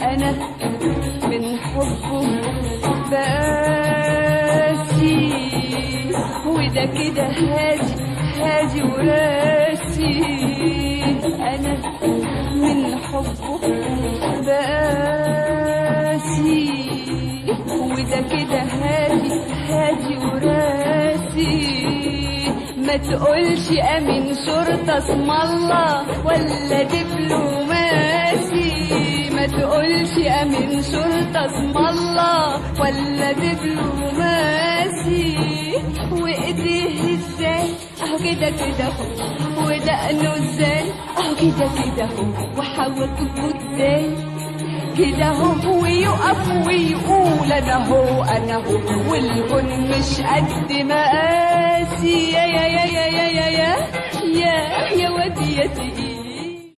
أنا من حبه بقاسي وده كده هادي هادي وراسي. أنا من حبه بقاسي وده كده هادي هادي وراسي. ما تقولش أمين شرطة اسم الله ولا دبلوماسي تقولش امين شرطة اسم الله ولا دبلوماسي وايديه إزاي أهو كده كده اهو ودقنه إزاي أهو كده كده اهو وحواجبه إزاي كده هو ويقف ويقول أنا هو أنا هو. والكون مش قد مقاسي يا يا يا يا يا يا يا يا يا ودي يا تقيل